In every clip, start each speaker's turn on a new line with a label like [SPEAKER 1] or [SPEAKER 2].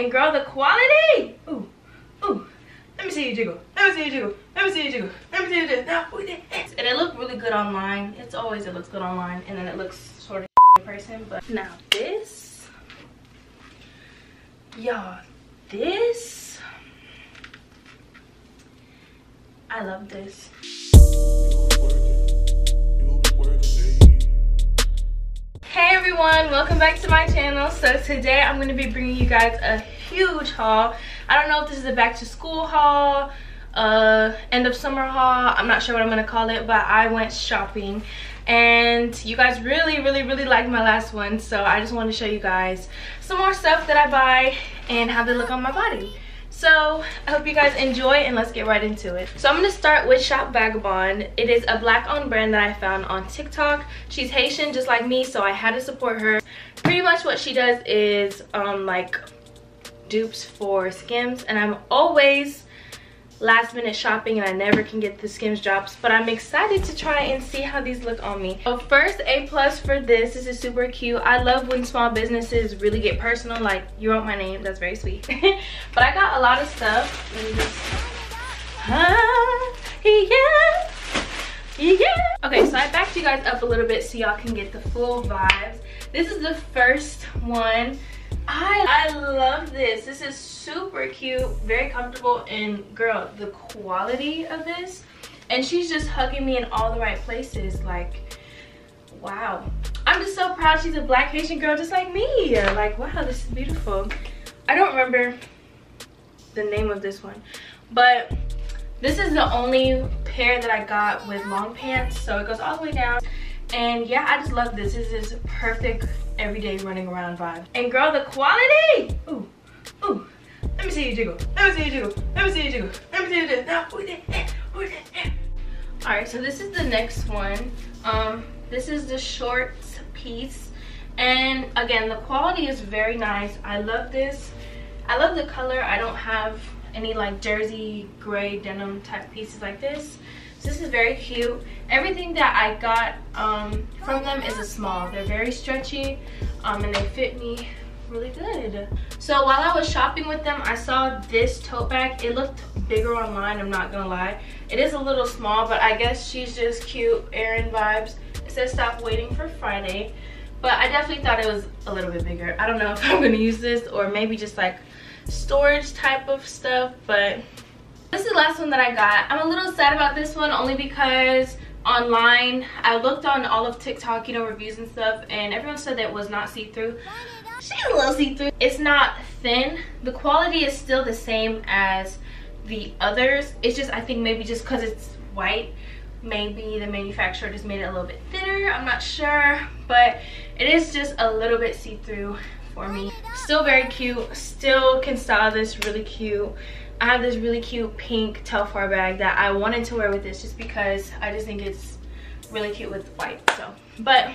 [SPEAKER 1] And girl, the quality! Ooh, ooh. Let me see you jiggle. Let me see you jiggle. Let me see you jiggle. Let me see you jiggle. And it looked really good online. It's always, it looks good online. And then it looks sort of in person. But now this. Y'all, this. I love this. Everyone, welcome back to my channel. So today I'm going to be bringing you guys a huge haul. I don't know if this is a back to school haul, uh, end of summer haul. I'm not sure what I'm going to call it, but I went shopping and you guys really, really, really liked my last one. So I just want to show you guys some more stuff that I buy and how they look on my body. So I hope you guys enjoy and let's get right into it. So I'm gonna start with Shop Vagabond. It is a black owned brand that I found on TikTok. She's Haitian just like me so I had to support her. Pretty much what she does is um, like dupes for Skims and I'm always last minute shopping and I never can get the Skims drops but I'm excited to try and see how these look on me. So first A plus for this. This is super cute. I love when small businesses really get personal like you wrote my name. That's very sweet. but I got a lot of stuff. Let me just... Ah, yeah. Yeah. Okay, so I backed you guys up a little bit so y'all can get the full vibes. This is the first one. I, I love this. This is super cute, very comfortable, and girl, the quality of this. And she's just hugging me in all the right places. Like, wow. I'm just so proud she's a black Haitian girl just like me. Like, wow, this is beautiful. I don't remember the name of this one, but this is the only pair that I got with long pants. So it goes all the way down. And yeah, I just love this. This is perfect everyday running around vibe. And girl, the quality! Ooh, ooh. Let me see you jiggle. Let me see you jiggle. Let me see you jiggle. Let me see you jiggle. All right, so this is the next one. Um, this is the shorts piece. And again, the quality is very nice. I love this. I love the color. I don't have any like jersey gray denim type pieces like this. This is very cute. Everything that I got um, from them is a small. They're very stretchy um, and they fit me really good. So while I was shopping with them, I saw this tote bag. It looked bigger online, I'm not gonna lie. It is a little small, but I guess she's just cute, Erin vibes. It says stop waiting for Friday. But I definitely thought it was a little bit bigger. I don't know if I'm gonna use this or maybe just like storage type of stuff, but this is the last one that I got. I'm a little sad about this one only because online I looked on all of TikTok, you know, reviews and stuff, and everyone said that it was not see-through. She's a little see-through. It's not thin. The quality is still the same as the others. It's just i think maybe just because it's white maybe the manufacturer just made it a little bit thinner. I'm not sure but it is just a little bit see-through for me. Still very cute. Still can style this really cute i have this really cute pink telfar bag that i wanted to wear with this just because i just think it's really cute with white so. But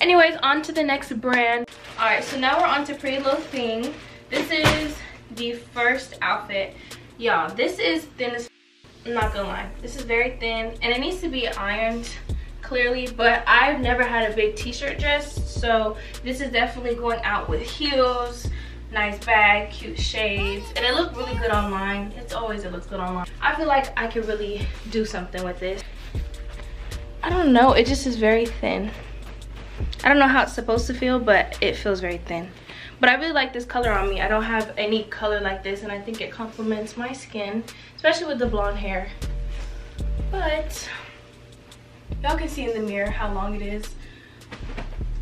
[SPEAKER 1] anyways on to the next brand. All right so now we're on to pretty little thing. This is the first outfit. Y'all this is thin as i'm not gonna lie. This is very thin and it needs to be ironed clearly but i've never had a big t-shirt dress so this is definitely going out with heels nice bag cute shades and it looked really good online it's always it looks good online i feel like i could really do something with this i don't know it just is very thin I don't know how it's supposed to feel, but it feels very thin. But I really like this color on me. I don't have any color like this, and I think it complements my skin, especially with the blonde hair. But y'all can see in the mirror how long it is.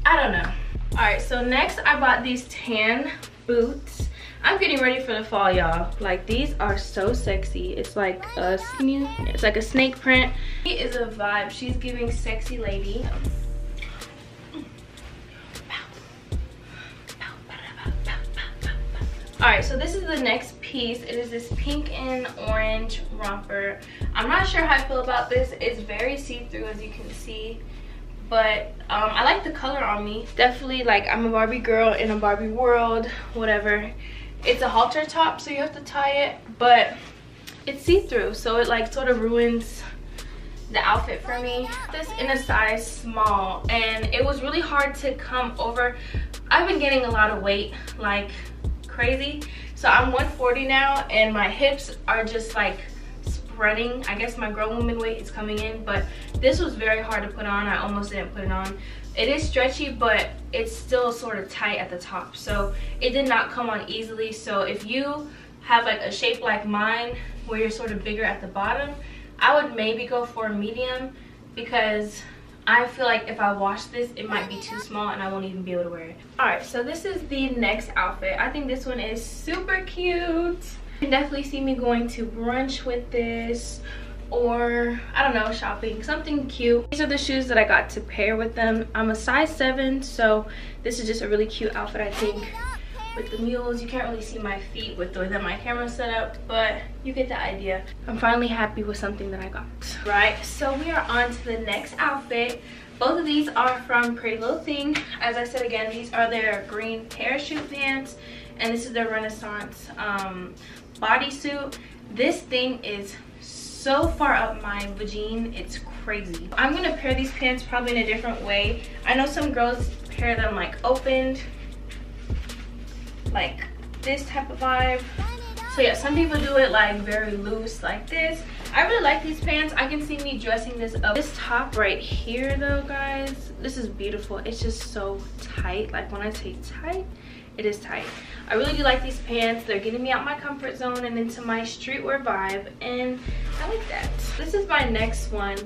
[SPEAKER 1] I don't know. All right, so next I bought these tan boots. I'm getting ready for the fall, y'all. Like, these are so sexy. It's like a, it's like a snake print. She is a vibe. She's giving sexy lady. all right so this is the next piece it is this pink and orange romper i'm not sure how i feel about this it's very see-through as you can see but um, i like the color on me. Definitely like i'm a barbie girl in a barbie world whatever. It's a halter top so you have to tie it but it's see-through so it like sort of ruins the outfit for me. This in a size small and it was really hard to come over. I've been getting a lot of weight like crazy. So I'm 140 now and my hips are just like spreading. I guess my grown woman weight is coming in, but this was very hard to put on. I almost didn't put it on. It is stretchy, but it's still sort of tight at the top. So it did not come on easily. So if you have like a shape like mine where you're sort of bigger at the bottom, I would maybe go for a medium because I feel like if I wash this, it might be too small and I won't even be able to wear it. Alright, so this is the next outfit. I think this one is super cute. You can definitely see me going to brunch with this or I don't know shopping something cute. These are the shoes that I got to pair with them. I'm a size 7 so this is just a really cute outfit I think. With the mules you can't really see my feet with the way that my camera's set up but you get the idea. I'm finally happy with something that i got. Right so we are on to the next outfit. Both of these are from pretty little thing. As i said again these are their green parachute pants and this is their renaissance um bodysuit. This thing is so far up my vagine it's crazy. I'm gonna pair these pants probably in a different way. I know some girls pair them like opened like this type of vibe. So yeah some people do it like very loose like this. I really like these pants. I can see me dressing this up. This top right here though guys this is beautiful. It's just so tight. Like when i say tight it is tight. I really do like these pants. They're getting me out my comfort zone and into my streetwear vibe and i like that. This is my next one.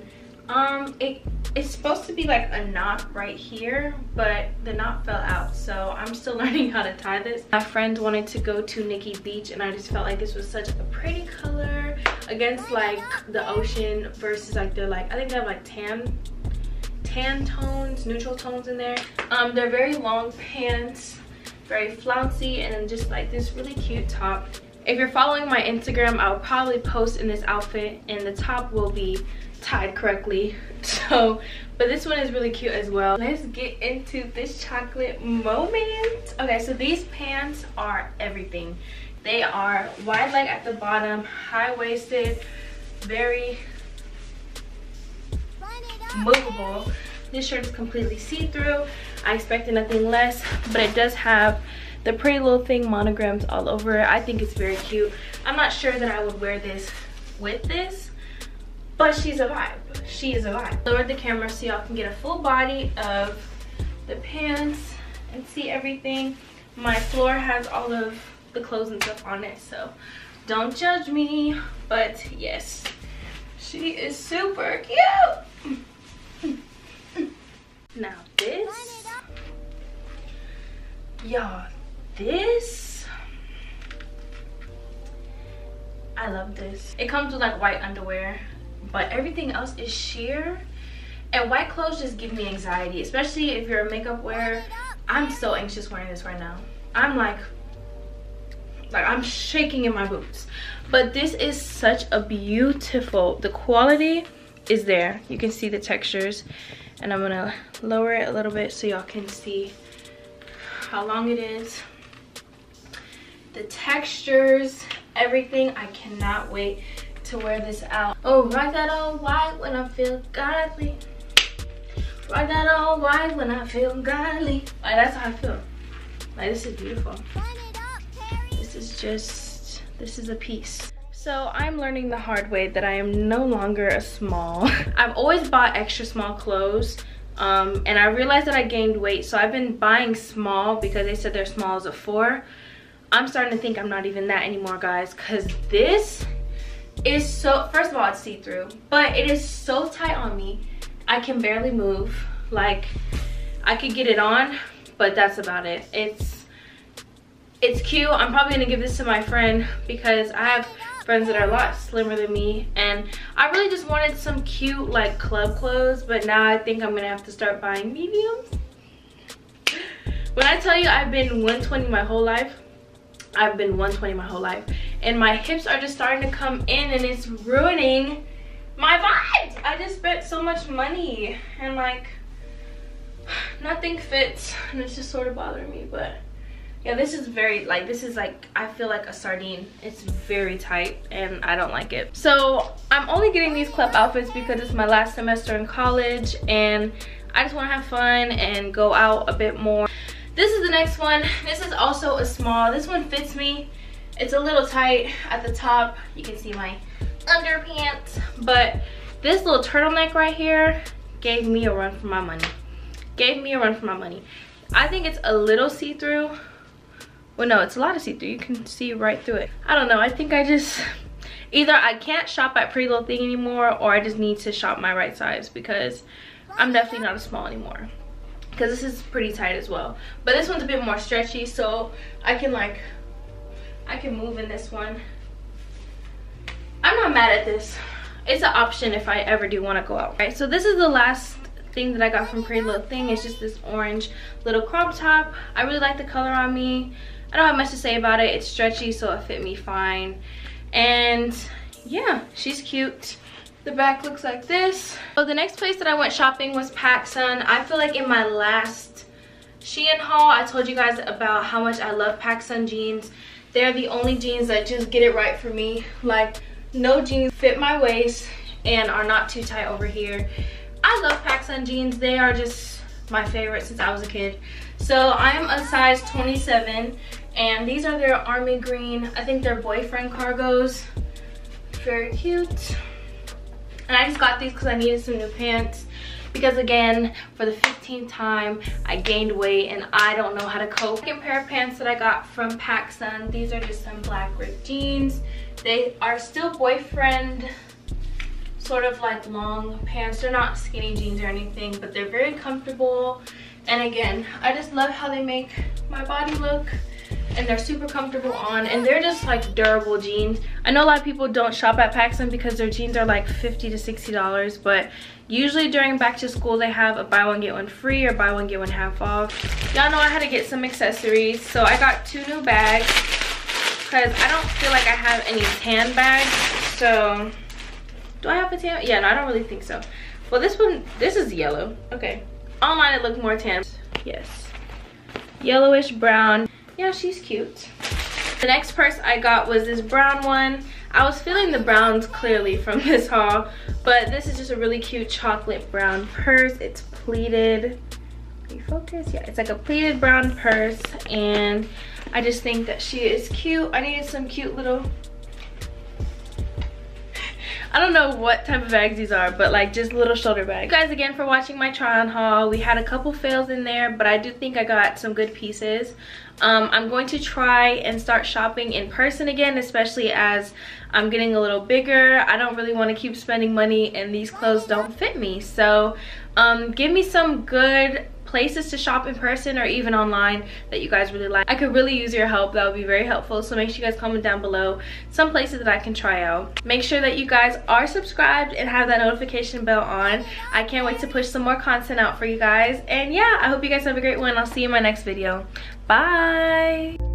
[SPEAKER 1] Um it it's supposed to be like a knot right here but the knot fell out so i'm still learning how to tie this. My friend wanted to go to nikki beach and i just felt like this was such a pretty color against like the ocean versus like the like i think they have like tan tan tones neutral tones in there. Um they're very long pants very flouncy and just like this really cute top. If you're following my instagram i'll probably post in this outfit and the top will be tied correctly. So but this one is really cute as well. Let's get into this chocolate moment. Okay so these pants are everything. They are wide leg at the bottom high-waisted very movable. This shirt is completely see-through i expected nothing less but it does have the pretty little thing monograms all over it. I think it's very cute. I'm not sure that i would wear this with this but she's a vibe. She is a vibe. Lower the camera so y'all can get a full body of the pants and see everything. My floor has all of the clothes and stuff on it so don't judge me but yes she is super cute. Now this y'all this I love this. It comes with like white underwear but everything else is sheer. And white clothes just give me anxiety especially if you're a makeup wearer. I'm so anxious wearing this right now. I'm like like i'm shaking in my boots. But this is such a beautiful the quality is there. You can see the textures and i'm gonna lower it a little bit so y'all can see how long it is the textures everything i cannot wait to wear this out. Oh, rock that all white when I feel godly. Rock that all white when I feel godly. Like, that's how I feel. Like, this is beautiful. This is just, this is a piece. So I'm learning the hard way that I am no longer a small. I've always bought extra small clothes um, and I realized that I gained weight. So I've been buying small because they said they're small as a four. I'm starting to think I'm not even that anymore, guys, because this is so first of all it's see-through but it is so tight on me i can barely move like i could get it on but that's about it it's it's cute i'm probably gonna give this to my friend because i have friends that are a lot slimmer than me and i really just wanted some cute like club clothes but now i think i'm gonna have to start buying mediums when i tell you i've been 120 my whole life I've been 120 my whole life and my hips are just starting to come in and it's ruining my vibes. I just spent so much money and like nothing fits and it's just sort of bothering me but yeah this is very like this is like I feel like a sardine. It's very tight and I don't like it. So I'm only getting these club outfits because it's my last semester in college and I just want to have fun and go out a bit more. This is the next one. This is also a small this one fits me. It's a little tight at the top. You can see my underpants but this little turtleneck right here gave me a run for my money. Gave me a run for my money. I think it's a little see-through well no it's a lot of see-through. You can see right through it. I don't know. I think i just either i can't shop at pretty little thing anymore or i just need to shop my right size because i'm definitely not a small anymore. Because this is pretty tight as well. But this one's a bit more stretchy so i can like i can move in this one. I'm not mad at this. It's an option if i ever do want to go out. Right so this is the last thing that i got from pretty little thing. It's just this orange little crop top. I really like the color on me i don't have much to say about it. It's stretchy so it fit me fine. And yeah she's cute. The back looks like this. So the next place that i went shopping was pacsun i feel like in my last shein haul i told you guys about how much i love pacsun jeans. They're the only jeans that just get it right for me. Like no jeans fit my waist and are not too tight over here. I love pacsun jeans. They are just my favorite since i was a kid. So i am a size 27 and these are their army green i think they're boyfriend cargos. Very cute. And I just got these because I needed some new pants because again for the 15th time I gained weight and I don't know how to cope. Second pair of pants that I got from PacSun these are just some black ripped jeans. They are still boyfriend sort of like long pants. They're not skinny jeans or anything but they're very comfortable. And again I just love how they make my body look and they're super comfortable on and they're just like durable jeans. I know a lot of people don't shop at PacSun because their jeans are like 50 to 60 dollars but usually during back to school they have a buy one get one free or buy one get one half off. Y'all know i had to get some accessories so i got two new bags because i don't feel like i have any tan bags so do i have a tan? Yeah no i don't really think so. Well this one this is yellow. Okay. Online it looked more tan. Yes. Yellowish brown yeah she's cute. The next purse i got was this brown one. I was feeling the browns clearly from this haul but this is just a really cute chocolate brown purse. It's pleated. Can you focus. Yeah it's like a pleated brown purse and i just think that she is cute. I needed some cute little I don't know what type of bags these are, but like just little shoulder bags. Guys again for watching my try on haul. We had a couple fails in there, but I do think I got some good pieces. Um, I'm going to try and start shopping in person again, especially as I'm getting a little bigger. I don't really want to keep spending money and these clothes don't fit me. So um, give me some good places to shop in person or even online that you guys really like. I could really use your help. That would be very helpful. So make sure you guys comment down below some places that I can try out. Make sure that you guys are subscribed and have that notification bell on. I can't wait to push some more content out for you guys. And yeah, I hope you guys have a great one. I'll see you in my next video. Bye!